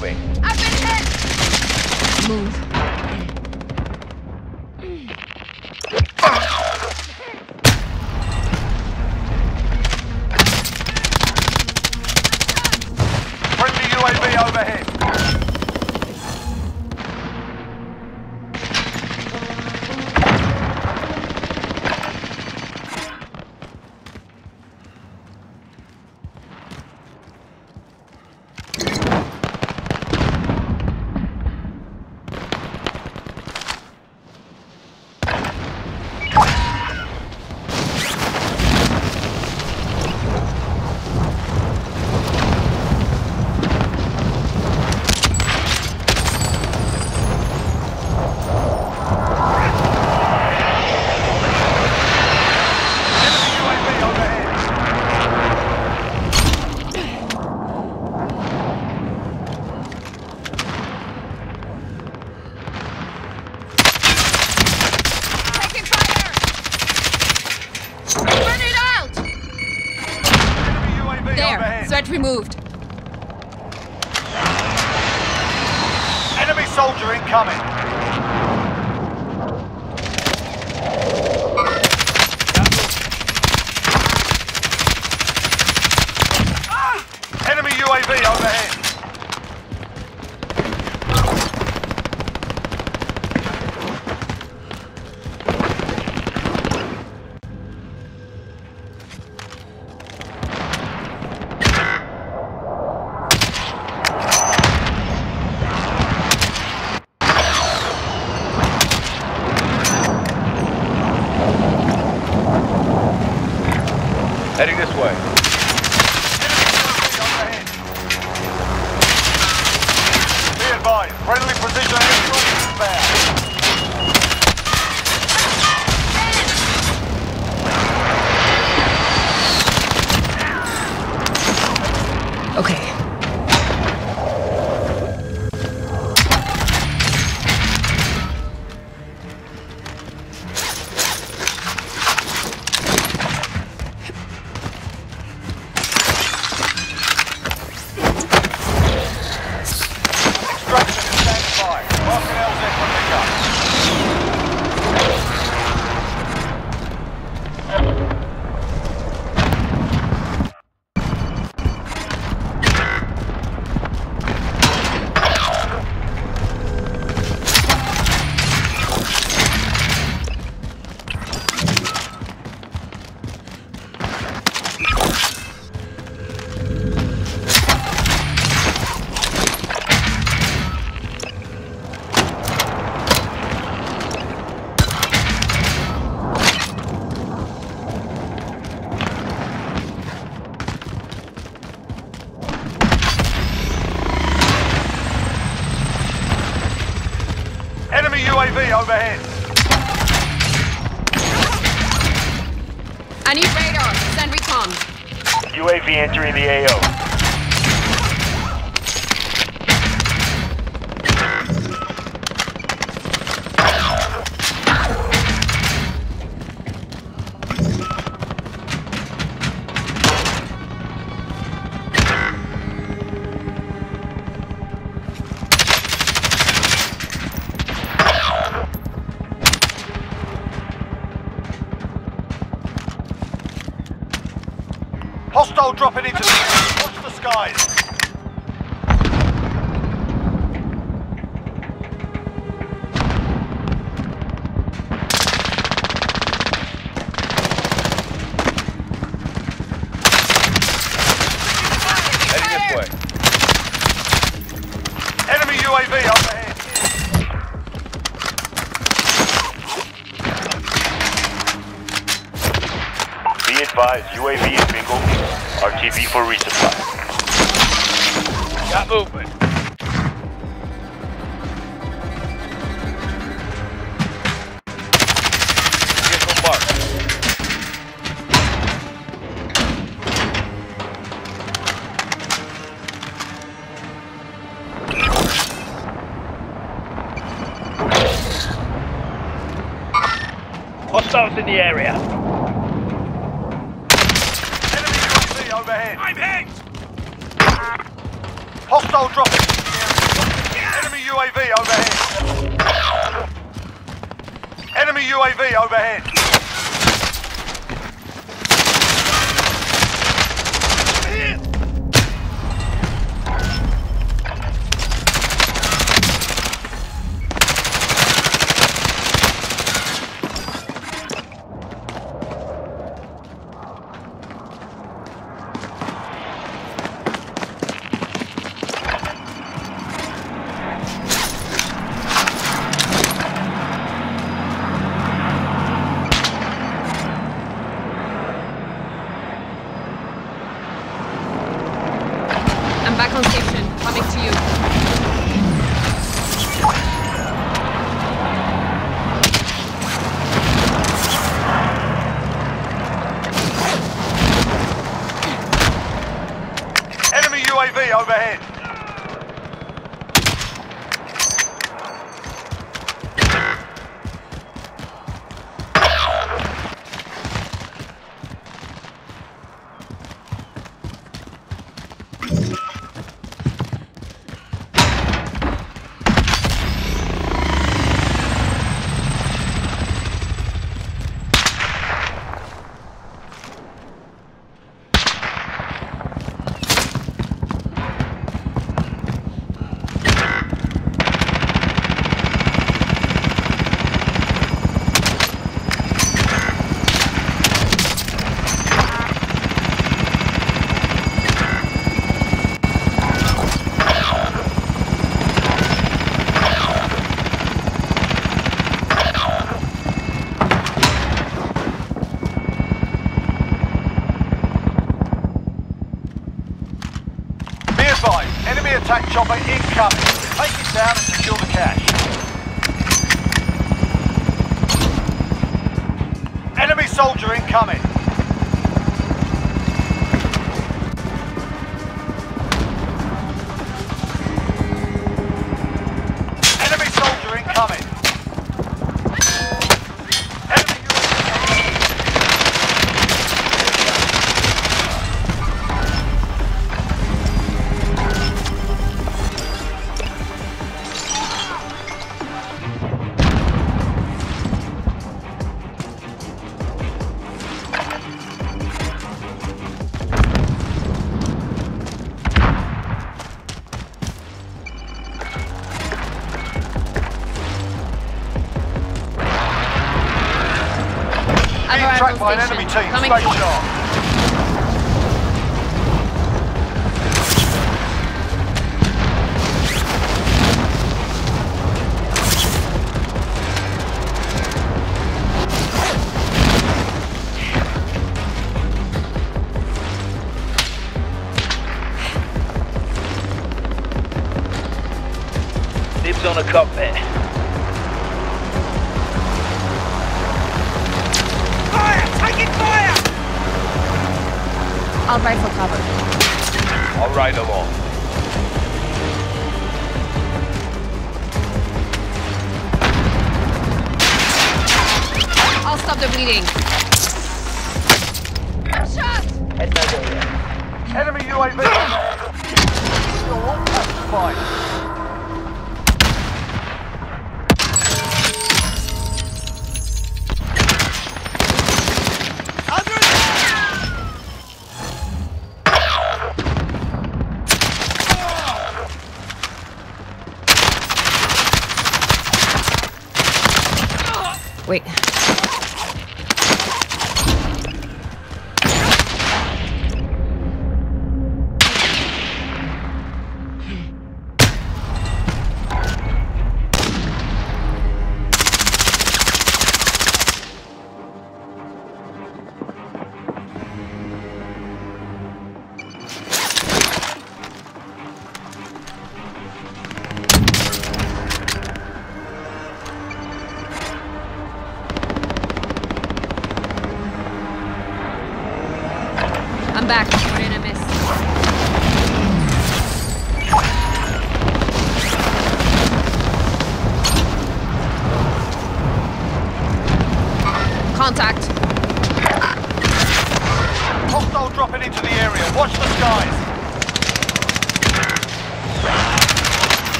moving. I've been hit! Move. Friendly UAV overhead. Enemy UAV overhead. Taking fire! Grenade out! Enemy UAV There, overhead. threat removed. Enemy soldier incoming. Ah! Enemy UAV overhead. Friendly airstrike inbound. Okay. Enemy UAV overhead. I need radar. Send recon. UAV entering the AO. Dropping into the Watch the skies. Advised, UAV is bingo. RTV for resupply. Got movement. Hostiles in the area. man. I'm hit! Hostile dropping. Enemy UAV overhead. Enemy UAV overhead. Back on station. Coming to you. Enemy UAV overhead. Be advised, enemy attack chopper incoming. Take it down and secure the cache. Enemy soldier incoming. Tracked by on an enemy team. Coming Stay to sharp. Dibs on a cockpit. I'll rifle cover. I'll ride along. I'll stop the bleeding. Wait.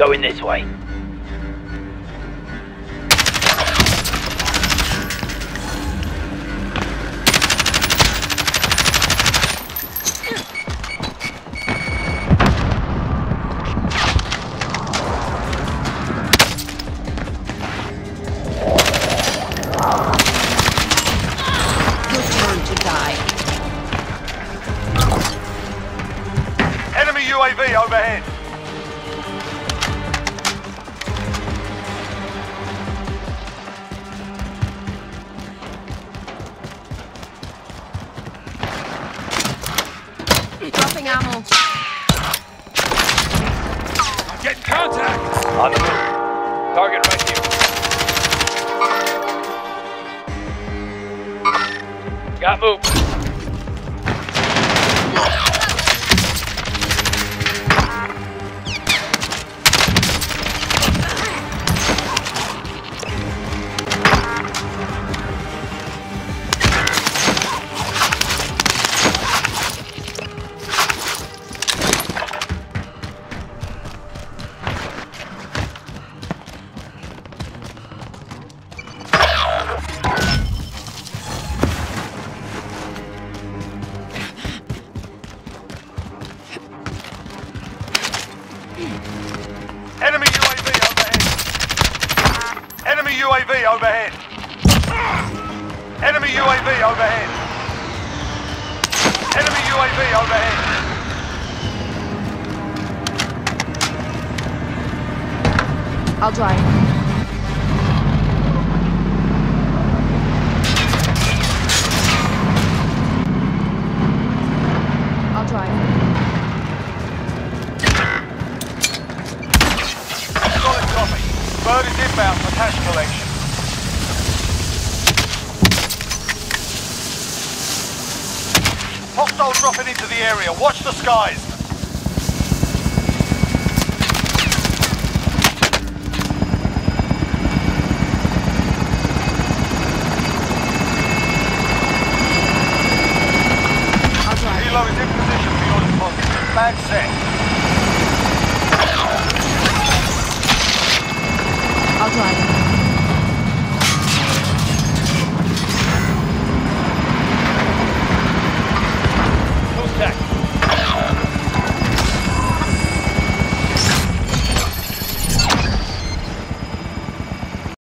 Going this way. UAV overhead. Got moved. Enemy UAV overhead. Enemy UAV overhead. I'll drive. I'll drive. Solid copy. Bird is inbound for cash collection. Hostile dropping into the area. Watch the skies. Position for your set. I'll drive.